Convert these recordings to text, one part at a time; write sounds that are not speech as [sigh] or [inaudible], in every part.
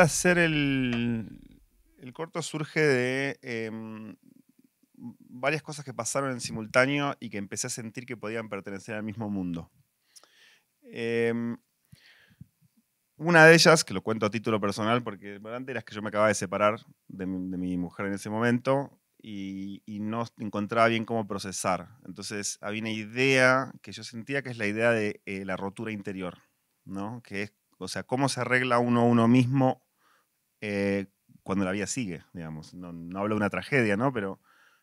hacer el, el corto surge de em, varias cosas que pasaron en simultáneo y que empecé a sentir que podían pertenecer al mismo mundo. Em, una de ellas, que lo cuento a título personal, porque antes era que yo me acababa de separar de mi, mujer en ese momento y, no encontraba bien cómo procesar. Entonces había una idea que yo sentía que es la idea de eh, la rotura interior, ¿no? Que es, o sea, cómo se arregla uno a uno mismo eh, cuando la vida sigue, digamos. No, hablo de una tragedia, ¿no? Pero,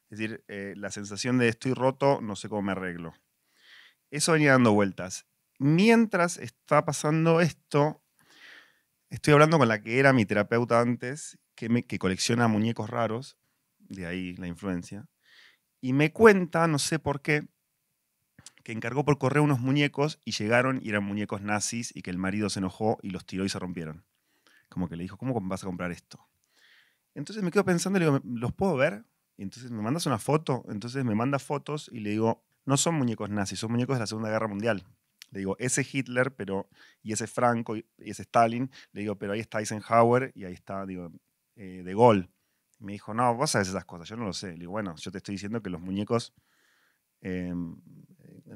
es decir, eh, la sensación de estoy roto, no sé cómo me arreglo. Eso venía dando vueltas. Mientras está pasando esto, Estoy hablando con la que era mi terapeuta antes, que, me, que colecciona muñecos raros, de ahí la influencia, y me cuenta, no sé por qué, que encargó por correo unos muñecos y llegaron y eran muñecos nazis y que el marido se enojó y los tiró y se rompieron. Como que le dijo, ¿cómo vas a comprar esto? Entonces me quedo pensando, le digo, ¿los puedo ver? Y entonces me mandas una foto, entonces me manda fotos y le digo, no son muñecos nazis, son muñecos de la Segunda Guerra Mundial. Le digo, ese Hitler, pero, y ese Franco, y ese Stalin. Le digo, pero ahí está Eisenhower y ahí está, digo, eh, De Gaulle. Me dijo, no, vos sabes esas cosas, yo no lo sé. Le digo, bueno, yo te estoy diciendo que los muñecos, eh,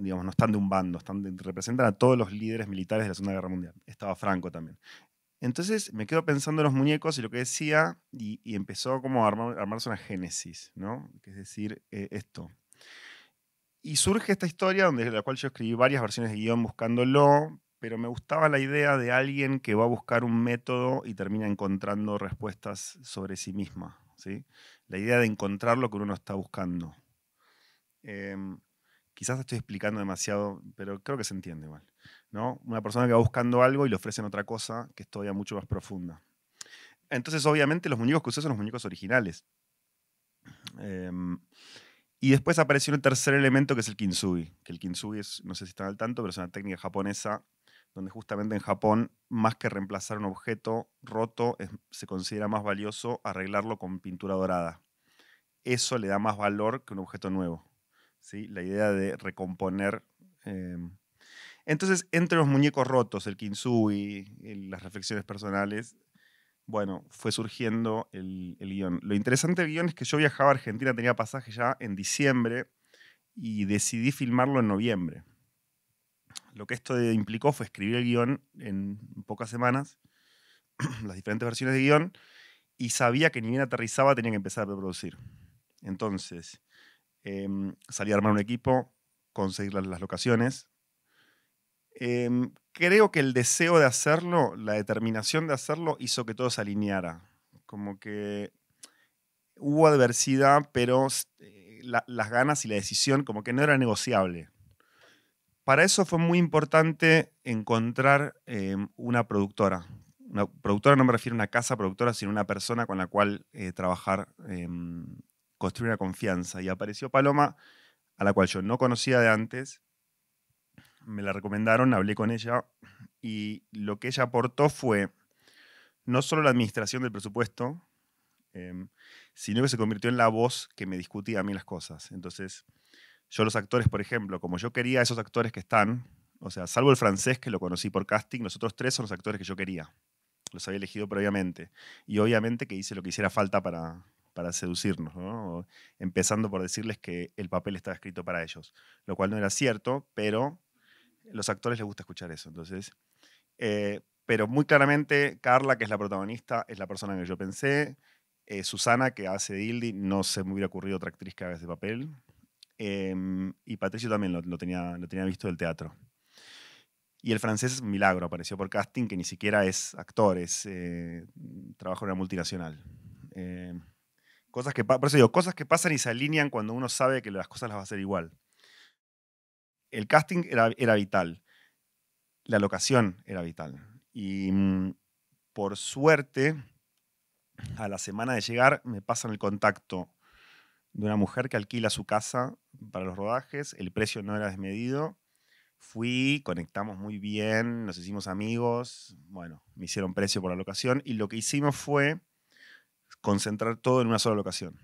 digamos, no están de un bando, están representan a todos los líderes militares de la Segunda Guerra Mundial. Estaba Franco también. Entonces me quedo pensando en los muñecos y lo que decía, y, empezó como a armarse una génesis, ¿no? Es decir, eh, esto. Y surge esta historia, donde, de la cual yo escribí varias versiones de guion buscándolo, pero me gustaba la idea de alguien que va a buscar un método y termina encontrando respuestas sobre sí misma. ¿sí? La idea de encontrar lo que uno está buscando. Em, quizás estoy explicando demasiado, pero creo que se entiende igual. Una persona que va buscando algo y le ofrecen otra cosa que es todavía mucho más profunda. Entonces, obviamente, los muñecos que usé son los muñecos originales. Em, y después apareció un tercer elemento que es el kintsugi, que el kintsugi es, no sé si están al tanto, pero es una técnica japonesa donde justamente en Japón, más que reemplazar un objeto roto, se considera más valioso arreglarlo con pintura dorada. Eso le da más valor que un objeto nuevo. ¿sí? La idea de recomponer. Em, entonces, entre los muñecos rotos, el kintsugi, las reflexiones personales, bueno, fue surgiendo el, guion. Lo interesante del guion es que yo viajaba a Argentina, tenía pasaje ya en diciembre y decidí filmarlo en noviembre. Lo que esto implicó fue escribir el guion en pocas semanas, [clears throat] las diferentes versiones de guion, y sabía que ni bien aterrizaba tenía que empezar a reproducir. Entonces, em, salí a armar un equipo, conseguir las locaciones, Em, creo que el deseo de hacerlo, la determinación de hacerlo, hizo que todo se alineara. Como que hubo adversidad, pero eh, las ganas y la decisión como que no era negociable. Para eso fue muy importante encontrar em, una productora. Una productora no me refiero a una casa productora, sino una persona con la cual eh, trabajar, em, construir una confianza. Y apareció Paloma, a la cual yo no conocía de antes, me la recomendaron, hablé con ella y lo que ella aportó fue no solo la administración del presupuesto, em, sino que se convirtió en la voz que me discutía a mí las cosas. Entonces, yo los actores, por ejemplo, como yo quería esos actores que están, o sea, salvo el francés que lo conocí por casting, los otros tres son los actores que yo quería. Los había elegido previamente. Y obviamente que hice lo que hiciera falta para, para seducirnos, empezando por decirles que el papel estaba escrito para ellos, lo cual no era cierto, pero los actores les gusta escuchar eso. Entonces, eh, pero muy claramente, Carla, que es la protagonista, es la persona en que yo pensé. Eh, Susana, que hace Dildy, no se me hubiera ocurrido otra actriz que haga ese papel. Em, y Patricio también lo, tenía, lo tenía visto del teatro. Y el francés es un milagro, apareció por casting, que ni siquiera es actor, es eh, trabajo en una multinacional. Cosas que, por eso digo, cosas que pasan y se alinean cuando uno sabe que las cosas las va a hacer igual el casting era, era vital, la locación era vital. Y mm, por suerte, a la semana de llegar, me pasan el contacto de una mujer que alquila su casa para los rodajes, el precio no era desmedido. Fui, conectamos muy bien, nos hicimos amigos, bueno, me hicieron precio por la locación y lo que hicimos fue concentrar todo en una sola locación.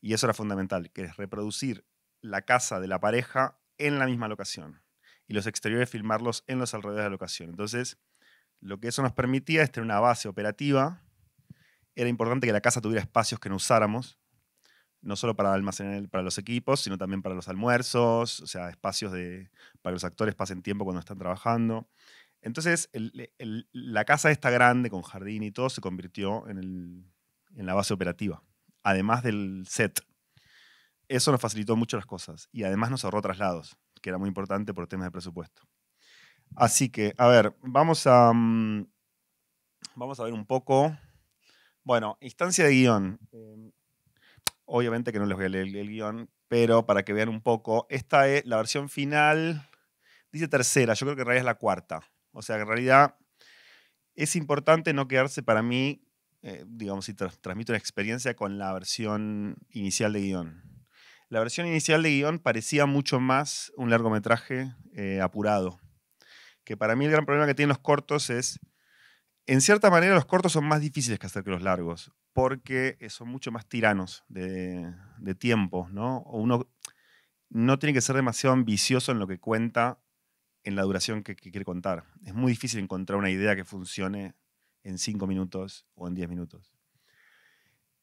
Y eso era fundamental, que es reproducir la casa de la pareja en la misma locación y los exteriores filmarlos en los alrededores de la locación. Entonces, Lo que eso nos permitía es tener una base operativa. Era importante que la casa tuviera espacios que no usáramos, no solo para almacenar para los equipos, sino también para los almuerzos, o sea, espacios de, para que los actores pasen tiempo cuando están trabajando. Entonces, la casa esta grande, con jardín y todo, se convirtió en, en la base operativa, además del set. Eso nos facilitó mucho las cosas y además nos ahorró traslados, que era muy importante por temas de presupuesto. Así que, a ver, vamos a, mm, vamos a ver un poco. Bueno, instancia de guion. Em, obviamente que no les voy a leer el, guion, pero para que vean un poco, esta es la versión final, dice tercera, yo creo que en realidad es la cuarta. O sea, que en realidad es importante no quedarse para mí, eh, digamos, si transmito una experiencia con la versión inicial de guion. La versión inicial de guion parecía mucho más un largometraje eh, apurado que para mí el gran problema que tienen los cortos es, en cierta manera los cortos son más difíciles que hacer que los largos, porque eh, son mucho más tiranos de, tiempo, ¿no? uno no tiene que ser demasiado ambicioso en lo que cuenta en la duración que, quiere contar. Es muy difícil encontrar una idea que funcione en cinco minutos o en diez minutos.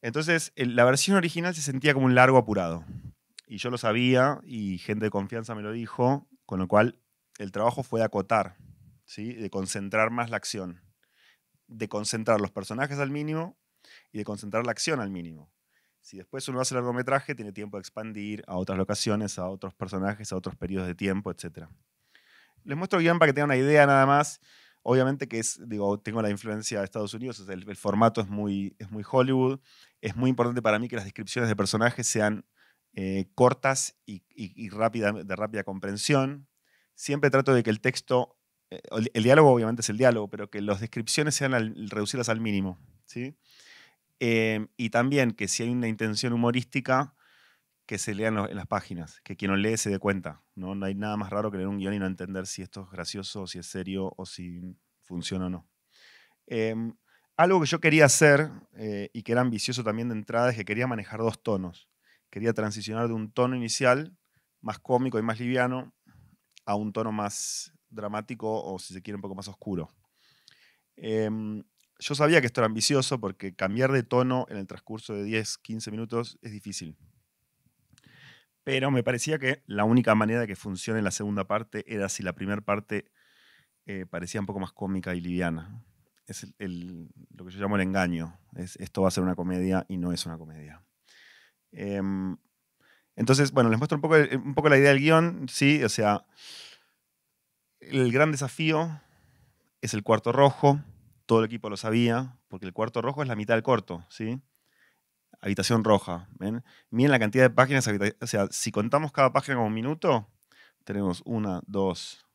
Entonces, la versión original se sentía como un largo apurado. Y yo lo sabía y gente de confianza me lo dijo, con lo cual el trabajo fue de acotar, ¿sí? de concentrar más la acción, de concentrar los personajes al mínimo y de concentrar la acción al mínimo. Si después uno hace el largometraje, tiene tiempo de expandir a otras locaciones, a otros personajes, a otros periodos de tiempo, etc. Les muestro guion para que tengan una idea nada más. Obviamente que es, digo, tengo la influencia de Estados Unidos, el, formato es muy, es muy Hollywood. Es muy importante para mí que las descripciones de personajes sean eh, cortas y, y de rápida comprensión siempre trato de que el texto, eh, el, diálogo obviamente es el diálogo, pero que las descripciones sean al, reducirlas al mínimo. ¿sí? Em, y también que si hay una intención humorística, que se lean en las páginas, que quien lo lee se dé cuenta. ¿no? no hay nada más raro que leer un guion y no entender si esto es gracioso, o si es serio, o si funciona o no. Algo que yo quería hacer, eh, y que era ambicioso también de entrada, es que quería manejar dos tonos. Quería transicionar de un tono inicial, más cómico y más liviano, a un tono más dramático o si se quiere un poco más oscuro. Em, yo sabía que esto era ambicioso porque cambiar de tono en el transcurso de 10, 15 minutos es difícil. Pero me parecía que la única manera de que funcione la segunda parte era si la primera parte eh, parecía un poco más cómica y liviana. Es lo que yo llamo el engaño. Es, esto va a ser una comedia y no es una comedia. Em, entonces, bueno, les muestro un poco, un poco la idea del guion, ¿sí? O sea, el gran desafío es el cuarto rojo, todo el equipo lo sabía, porque el cuarto rojo es la mitad del corto, ¿sí? Habitación roja. Miren la cantidad de páginas, o sea, si contamos cada página como un minuto, tenemos una, dos,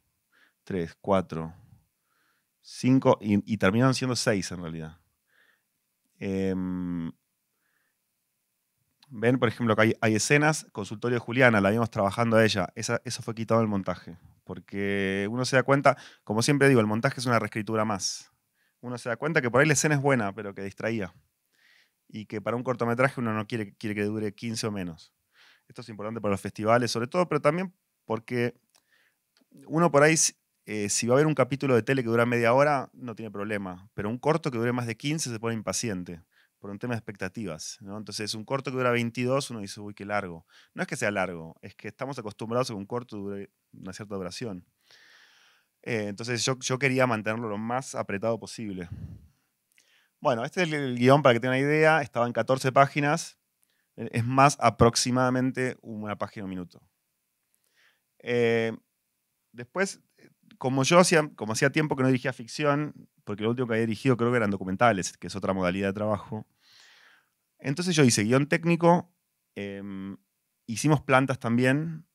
tres, cuatro, cinco, y, terminan siendo seis en realidad. Em, Ven, por ejemplo, que hay, escenas, consultorio de Juliana, la vimos trabajando a ella, eso fue quitado del montaje, porque uno se da cuenta, como siempre digo, el montaje es una reescritura más. Uno se da cuenta que por ahí la escena es buena, pero que distraía. Y que para un cortometraje uno no quiere, que dure 15 o menos. Esto es importante para los festivales, sobre todo, pero también porque uno por ahí, eh, si va a ver un capítulo de tele que dura media hora, no tiene problema. Pero un corto que dure más de 15 se pone impaciente por un tema de expectativas. ¿no? Entonces, un corto que dura 22, uno dice, uy, qué largo. No es que sea largo, es que estamos acostumbrados a que un corto dure una cierta duración. Eh, entonces, yo, yo, quería mantenerlo lo más apretado posible. Bueno, este es el, guion para que tengan una idea. Estaba en 14 páginas. E, es más aproximadamente una página un minuto. Eh, después, como yo hacía, como hacía tiempo que no dirigía ficción, porque lo último que había dirigido creo que eran documentales, que es otra modalidad de trabajo. Entonces yo hice guion técnico, em, hicimos plantas también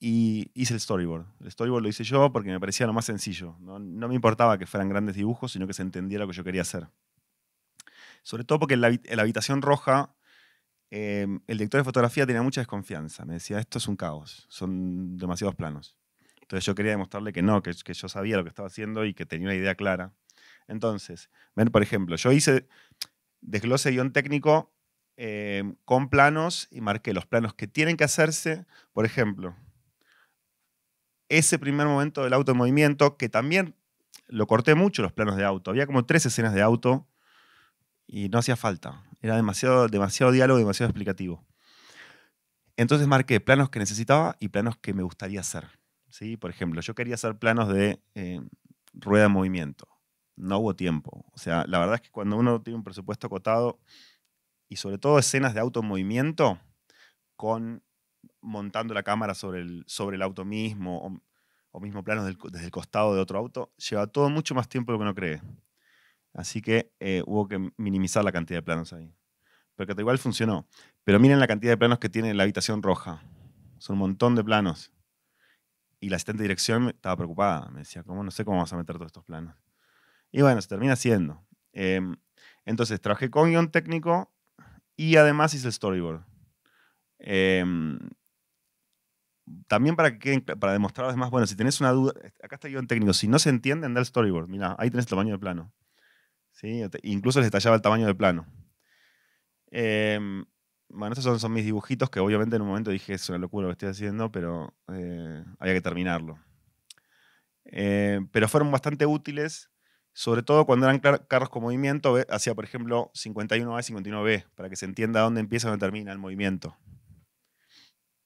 y hice el storyboard. El storyboard lo hice yo porque me parecía lo más sencillo. No, me importaba que fueran grandes dibujos, sino que se entendiera lo que yo quería hacer. Sobre todo porque en la, habitación roja em, el director de fotografía tenía mucha desconfianza. Me decía, esto es un caos, son demasiados planos. Entonces yo quería demostrarle que no, que, que yo sabía lo que estaba haciendo y que tenía una idea clara. Entonces, ven, por ejemplo, yo hice desglose guion técnico eh, con planos y marqué los planos que tienen que hacerse. Por ejemplo, ese primer momento del auto en movimiento, que también lo corté mucho los planos de auto. Había como tres escenas de auto y no hacía falta. Era demasiado, demasiado diálogo, demasiado explicativo. Entonces marqué planos que necesitaba y planos que me gustaría hacer. ¿sí? Por ejemplo, yo quería hacer planos de eh, rueda de movimiento. No hubo tiempo. O sea, la verdad es que cuando uno tiene un presupuesto acotado y sobre todo escenas de auto en movimiento, con montando la cámara sobre el, sobre el auto mismo o, mismo planos desde el costado de otro auto, lleva todo mucho más tiempo de lo que uno cree. Así que eh, hubo que minimizar la cantidad de planos ahí. Pero que igual funcionó. Pero miren la cantidad de planos que tiene la habitación roja. Son un montón de planos. Y la asistente de dirección estaba preocupada. Me decía, ¿cómo? No sé cómo vamos a meter todos estos planos. Y bueno, se termina haciendo. Em, entonces, trabajé con guion técnico y además hice el storyboard. Em, también para que para demostrar además, bueno, si tenés una duda, acá está el guion técnico, si no se entiende, anda el storyboard. Mira, ahí tenés el tamaño del plano. ¿Sí? Incluso les detallaba el tamaño del plano. Em, bueno, estos son, mis dibujitos que obviamente en un momento dije es una locura lo que estoy haciendo, pero eh, había que terminarlo. Eh, pero fueron bastante útiles, sobre todo cuando eran carros con movimiento, hacía por ejemplo 51A y 51B, para que se entienda dónde empieza y dónde termina el movimiento.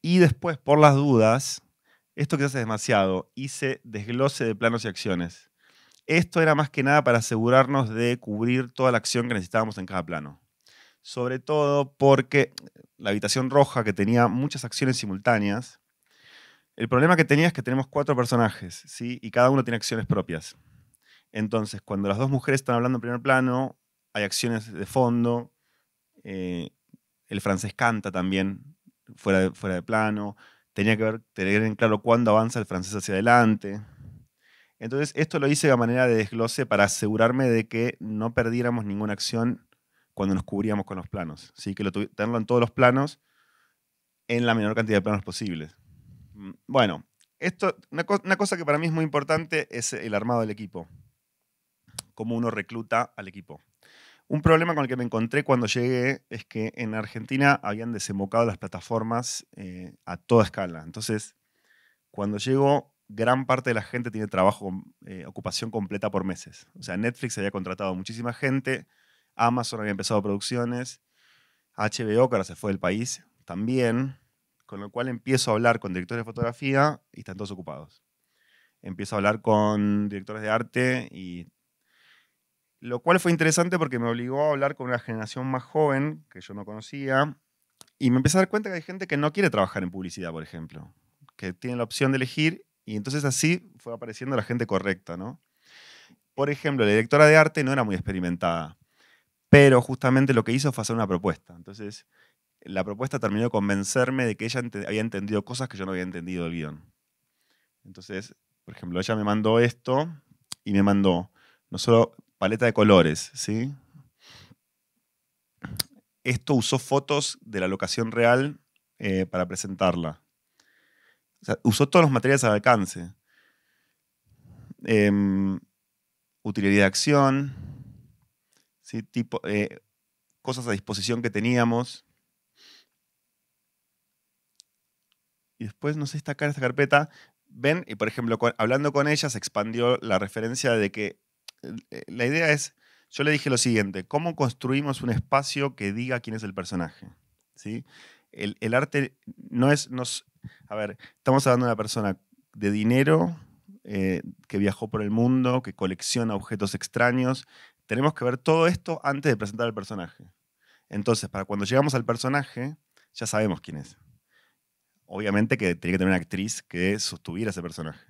Y después, por las dudas, esto que hace demasiado, hice desglose de planos y acciones. Esto era más que nada para asegurarnos de cubrir toda la acción que necesitábamos en cada plano sobre todo porque la habitación roja, que tenía muchas acciones simultáneas, el problema que tenía es que tenemos cuatro personajes, ¿sí? Y cada uno tiene acciones propias. Entonces, cuando las dos mujeres están hablando en primer plano, hay acciones de fondo, eh, el francés canta también fuera de, plano, tenía que ver, tener en claro cuándo avanza el francés hacia adelante. Entonces, esto lo hice de manera de desglose para asegurarme de que no perdiéramos ninguna acción cuando nos cubríamos con los planos. ¿sí? Que lo tenerlo en todos los planos en la menor cantidad de planos posibles. Mm, bueno, esto, una, cosa que para mí es muy importante es el armado del equipo. Cómo uno recluta al equipo. Un problema con el que me encontré cuando llegué es que en Argentina habían desembocado las plataformas eh, a toda escala. Entonces, cuando llego, gran parte de la gente tiene trabajo, eh, ocupación completa por meses. O sea, Netflix había contratado muchísima gente, Amazon había empezado producciones, HBO, que ahora se fue del país, también, con lo cual empiezo a hablar con directores de fotografía y están todos ocupados. Empiezo a hablar con directores de arte y... Lo cual fue interesante porque me obligó a hablar con una generación más joven que yo no conocía y me empecé a dar cuenta que hay gente que no quiere trabajar en publicidad, por ejemplo, que tiene la opción de elegir y entonces así fue apareciendo la gente correcta, ¿no? Por ejemplo, la directora de arte no era muy experimentada pero justamente lo que hizo fue hacer una propuesta. Entonces, la propuesta terminó de convencerme de que ella había entendido cosas que yo no había entendido del guion. Entonces, por ejemplo, ella me mandó esto y me mandó no solo paleta de colores, ¿sí? Esto usó fotos de la locación real eh, para presentarla. Usó todos los materiales al alcance. Em, utilidad de acción, tipo, eh, cosas a disposición que teníamos. Y después, no sé, está acá esta carpeta. Ven, y por ejemplo, hablando con ella, se expandió la referencia de que eh, la idea es, yo le dije lo siguiente, ¿cómo construimos un espacio que diga quién es el personaje? ¿Sí? El, arte no es, nos, a ver, estamos hablando de una persona de dinero, eh, que viajó por el mundo, que colecciona objetos extraños, tenemos que ver todo esto antes de presentar al personaje. Entonces, para cuando llegamos al personaje, ya sabemos quién es. Obviamente que tenía que tener una actriz que sostuviera ese personaje.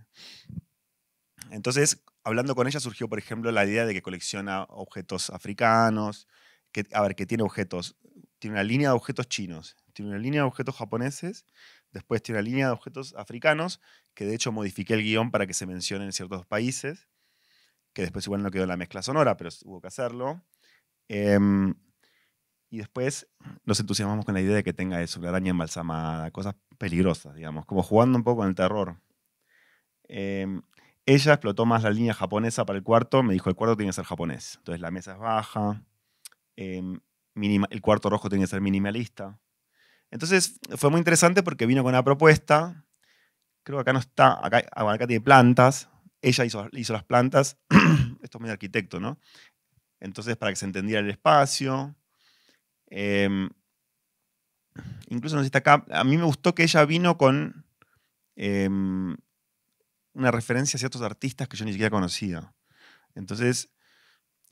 Entonces, hablando con ella surgió, por ejemplo, la idea de que colecciona objetos africanos, que, a ver, que tiene objetos, tiene una línea de objetos chinos, tiene una línea de objetos japoneses, después tiene una línea de objetos africanos, que de hecho modifiqué el guion para que se mencionen en ciertos países, que después igual no quedó la mezcla sonora, pero hubo que hacerlo. Em, y después nos entusiasmamos con la idea de que tenga eso, la araña embalsamada, cosas peligrosas, digamos, como jugando un poco con el terror. Em, ella explotó más la línea japonesa para el cuarto, me dijo el cuarto tiene que ser japonés. Entonces la mesa es baja, em, el cuarto rojo tiene que ser minimalista. Entonces fue muy interesante porque vino con una propuesta, creo que acá no está, acá, acá tiene plantas, ella hizo, las plantas, [clears throat] esto es muy arquitecto, ¿no? Entonces, para que se entendiera el espacio. Em, incluso, no sé si está acá, a mí me gustó que ella vino con em, una referencia a ciertos artistas que yo ni siquiera conocía. Entonces,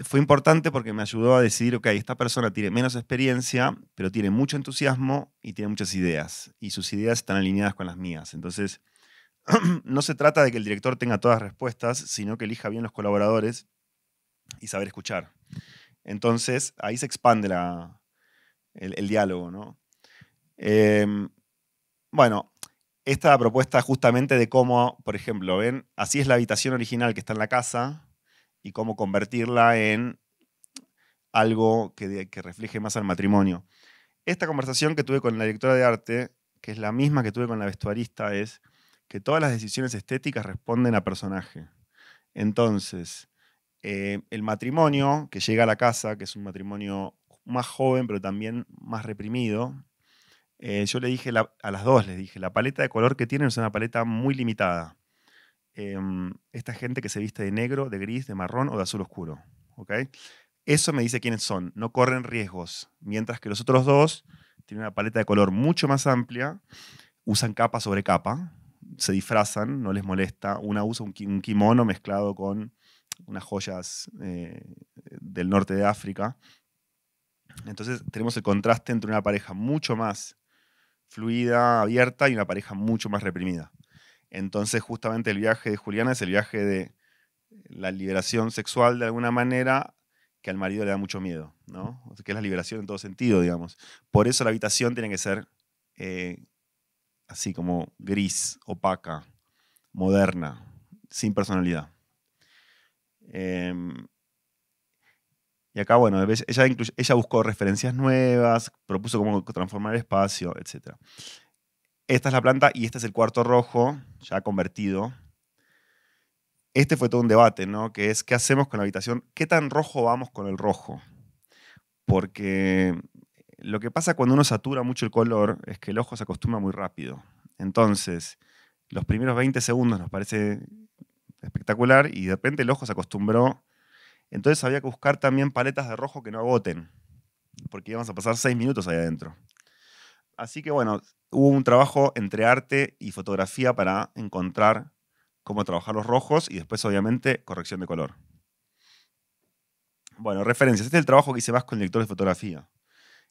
fue importante porque me ayudó a decidir, ok, esta persona tiene menos experiencia, pero tiene mucho entusiasmo y tiene muchas ideas. Y sus ideas están alineadas con las mías. Entonces, [clears throat] no se trata de que el director tenga todas las respuestas, sino que elija bien los colaboradores y saber escuchar. Entonces, ahí se expande el, diálogo, ¿no? Em, bueno, esta propuesta justamente de cómo, por ejemplo, ven, así es la habitación original que está en la casa y cómo convertirla en algo que, refleje más al matrimonio. Esta conversación que tuve con la directora de arte, que es la misma que tuve con la vestuarista, es que todas las decisiones estéticas responden a personaje. Entonces, eh, el matrimonio que llega a la casa, que es un matrimonio más joven, pero también más reprimido, eh, yo le dije a las dos, les dije, la paleta de color que tienen es una paleta muy limitada. Em, esta gente que se viste de negro, de gris, de marrón o de azul oscuro. Eso me dice quiénes son, no corren riesgos, mientras que los otros dos tienen una paleta de color mucho más amplia, usan capa sobre capa, se disfrazan, no les molesta. Una usa un, kimono mezclado con unas joyas eh, del norte de África. Entonces tenemos el contraste entre una pareja mucho más fluida, abierta y una pareja mucho más reprimida. Entonces justamente el viaje de Juliana es el viaje de la liberación sexual de alguna manera que al marido le da mucho miedo, ¿no? que es la liberación en todo sentido, digamos. Por eso la habitación tiene que ser eh, así como gris, opaca, moderna, sin personalidad. Em, y acá, bueno, ella, ella buscó referencias nuevas, propuso cómo transformar el espacio, etc. Esta es la planta y este es el cuarto rojo, ya convertido. Este fue todo un debate, ¿no? Que es, ¿qué hacemos con la habitación? ¿Qué tan rojo vamos con el rojo? Porque lo que pasa cuando uno satura mucho el color es que el ojo se acostumbra muy rápido. Entonces, los primeros 20 segundos nos parece espectacular y de repente el ojo se acostumbró. Entonces había que buscar también paletas de rojo que no agoten, porque íbamos a pasar 6 minutos ahí adentro. Así que bueno, hubo un trabajo entre arte y fotografía para encontrar cómo trabajar los rojos y después obviamente corrección de color. Bueno, referencias. Este es el trabajo que hice más con el director de fotografía.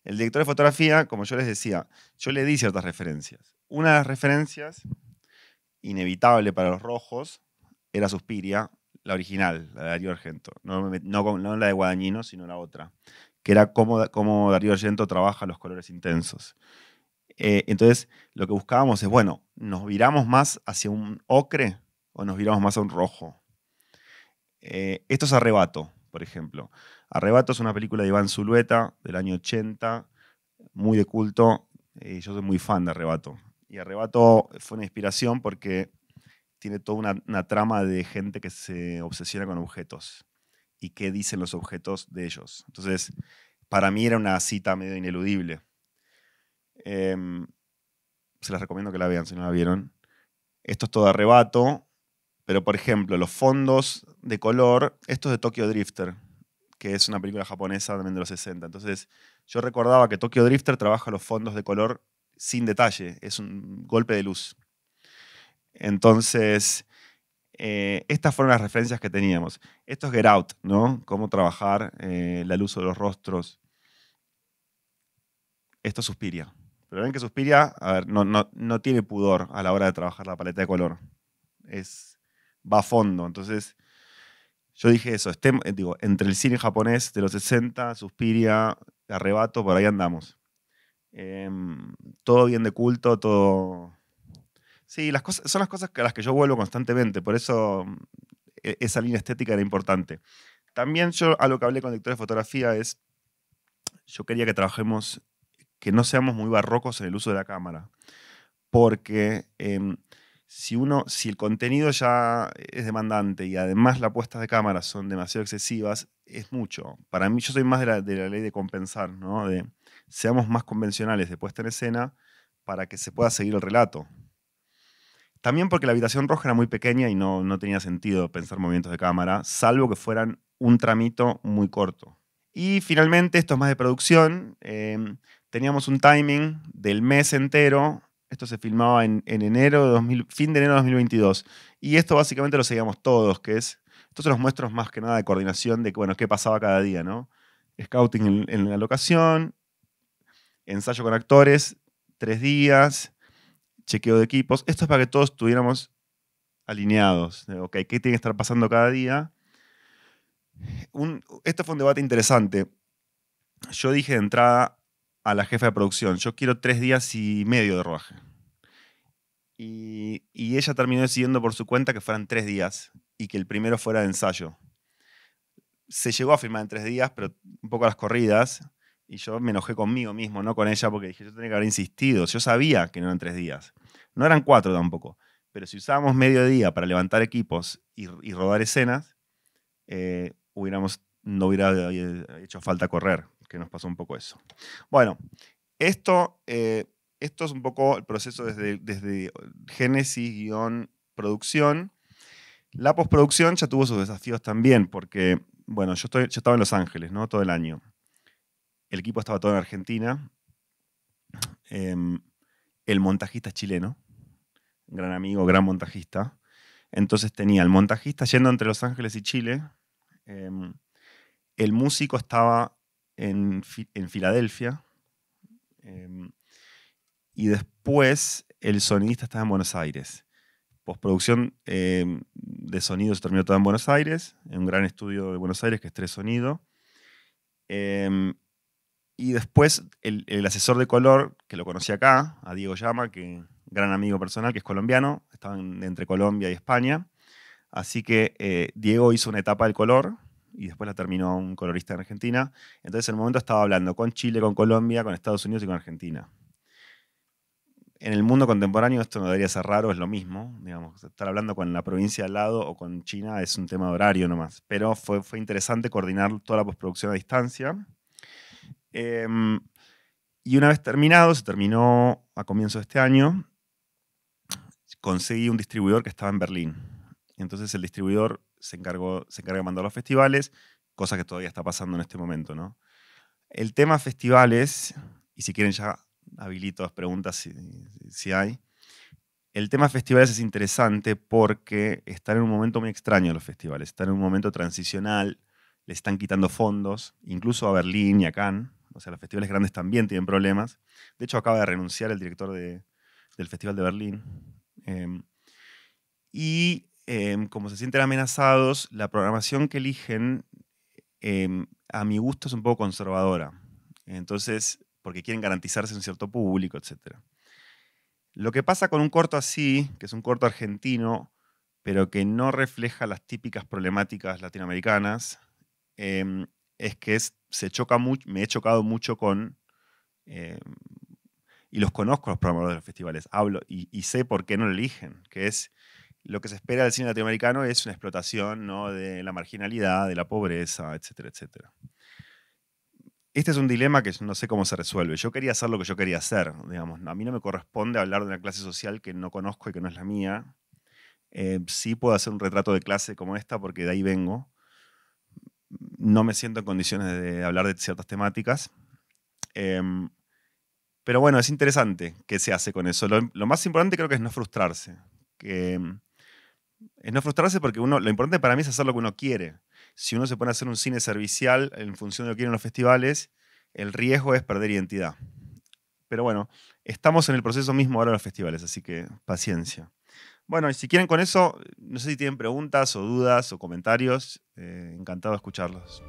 El director de fotografía, como yo les decía, yo le di ciertas referencias. Una de las referencias, inevitable para los rojos, era Suspiria, la original, la de Darío Argento. No, la de Guadagnino, sino la otra. Que era cómo, cómo Darío Argento trabaja los colores intensos. Eh, entonces, lo que buscábamos es, bueno, ¿nos viramos más hacia un ocre o nos viramos más a un rojo? Eh, esto es Arrebato, por ejemplo. Arrebato es una película de Iván Zulueta del año 80, muy de culto. y yo soy muy fan de Arrebato. Y Arrebato fue una inspiración porque tiene toda una, trama de gente que se obsesiona con objetos y qué dicen los objetos de ellos. Entonces, para mí era una cita medio ineludible. Em, se les recomiendo que la vean si no la vieron. Esto es todo arrebato, pero por ejemplo, los fondos de color, esto es de Tokyo Drifter, que es una película japonesa también de los 60. Entonces, yo recordaba que Tokyo Drifter trabaja los fondos de color sin detalle, es un golpe de luz. Entonces, eh, estas fueron las referencias que teníamos. Esto es Get Out, ¿no? Cómo trabajar eh, la luz de los rostros. Esto es Suspiria. Pero ven que Suspiria, a ver, no, no, no tiene pudor a la hora de trabajar la paleta de color. Es, va a fondo. Entonces, yo dije eso, eh, digo, entre el cine japonés de los 60, Suspiria, Arrebato, por ahí andamos. Em, todo bien de culto, todo... Sí, las cosas, son las cosas a las que yo vuelvo constantemente, por eso e, esa línea estética era importante. También yo a lo que hablé con el director de fotografía es, yo quería que trabajemos, que no seamos muy barrocos en el uso de la cámara, porque em, si, uno, si el contenido ya es demandante y además las puestas de cámara son demasiado excesivas, es mucho. Para mí, yo soy más de la, ley de compensar. De seamos más convencionales de puesta en escena para que se pueda seguir el relato. También porque la habitación roja era muy pequeña y no, no tenía sentido pensar movimientos de cámara, salvo que fueran un tramito muy corto. Y finalmente, esto es más de producción. Em, teníamos un timing del mes entero. Esto se filmaba en, enero de 2000, fin de enero de 2022. Y esto básicamente lo seguíamos todos, que es, estos son los muestros más que nada de coordinación de bueno, qué pasaba cada día, ¿no? Scouting en, en la locación, ensayo con actores, tres días, chequeo de equipos. Esto es para que todos estuviéramos alineados. Ok, ¿qué tiene que estar pasando cada día? esto fue un debate interesante. Yo dije de entrada a la jefa de producción, yo quiero tres días y medio de rodaje. Y, y, ella terminó decidiendo por su cuenta que fueran tres días y que el primero fuera de ensayo. Se llegó a firmar en tres días, pero un poco a las corridas. Y yo me enojé conmigo mismo, no con ella, porque dije, yo tenía que haber insistido. Yo sabía que no eran tres días. No eran cuatro tampoco. Pero si usábamos medio día para levantar equipos y, rodar escenas, eh, hubiéramos, no hubiera hecho falta correr, que nos pasó un poco eso. Bueno, esto, eh, esto es un poco el proceso desde, desde génesis, guion, producción. La postproducción ya tuvo sus desafíos también, porque, bueno, yo, estoy, yo estaba en Los Ángeles, ¿no? Todo el año. El equipo estaba todo en Argentina. Em, el montajista chileno, gran amigo, gran montajista. Entonces tenía el montajista yendo entre Los Ángeles y Chile. Em, el músico estaba en, Filadelfia. Em, y después el sonidista estaba en Buenos Aires. Postproducción de sonido se terminó toda en Buenos Aires, en un gran estudio de Buenos Aires que es Tres Sonido. Y después el, asesor de color, que lo conocí acá, a Diego Llama, que gran amigo personal, que es colombiano, estaban entre Colombia y España. Así que eh, Diego hizo una etapa del color y después la terminó un colorista en Argentina. Entonces en el momento estaba hablando con Chile, con Colombia, con Estados Unidos y con Argentina. En el mundo contemporáneo esto no debería ser raro, es lo mismo. Digamos, estar hablando con la provincia al lado o con China es un tema de horario nomás. Pero fue, fue interesante coordinar toda la postproducción a distancia. Em, y una vez terminado, se terminó a comienzo de este año, conseguí un distribuidor que estaba en Berlín. Entonces el distribuidor se, encargó, se encarga de mandar los festivales, cosa que todavía está pasando en este momento. ¿no? El tema festivales, y si quieren ya habilito las preguntas si, si hay, el tema festivales es interesante porque están en un momento muy extraño los festivales, están en un momento transicional, le están quitando fondos, incluso a Berlín y a Cannes, o sea, los festivales grandes también tienen problemas. De hecho, acaba de renunciar el director del Festival de Berlín. Em, y em, como se sienten amenazados, la programación que eligen, em, a mi gusto, es un poco conservadora. Entonces, porque quieren garantizarse un cierto público, etc. Lo que pasa con un corto así, que es un corto argentino, pero que no refleja las típicas problemáticas latinoamericanas, es que se choca me he chocado mucho con, eh, y los conozco los programadores de los festivales, hablo y, sé por qué no lo eligen, que es lo que se espera del cine latinoamericano es una explotación ¿no? de la marginalidad, de la pobreza, etcétera, etcétera. Este es un dilema que no sé cómo se resuelve. Yo quería hacer lo que yo quería hacer, digamos. A mí no me corresponde hablar de una clase social que no conozco y que no es la mía. Eh, sí puedo hacer un retrato de clase como esta porque de ahí vengo, no me siento en condiciones de hablar de ciertas temáticas. Em, pero bueno, es interesante qué se hace con eso. Lo, más importante creo que es no frustrarse. Em, es no frustrarse porque uno, lo importante para mí es hacer lo que uno quiere. Si uno se pone a hacer un cine servicial en función de lo que quieren los festivales, el riesgo es perder identidad. Pero bueno, estamos en el proceso mismo ahora de los festivales, así que paciencia. Bueno, y si quieren con eso, no sé si tienen preguntas o dudas o comentarios, eh, encantado de escucharlos.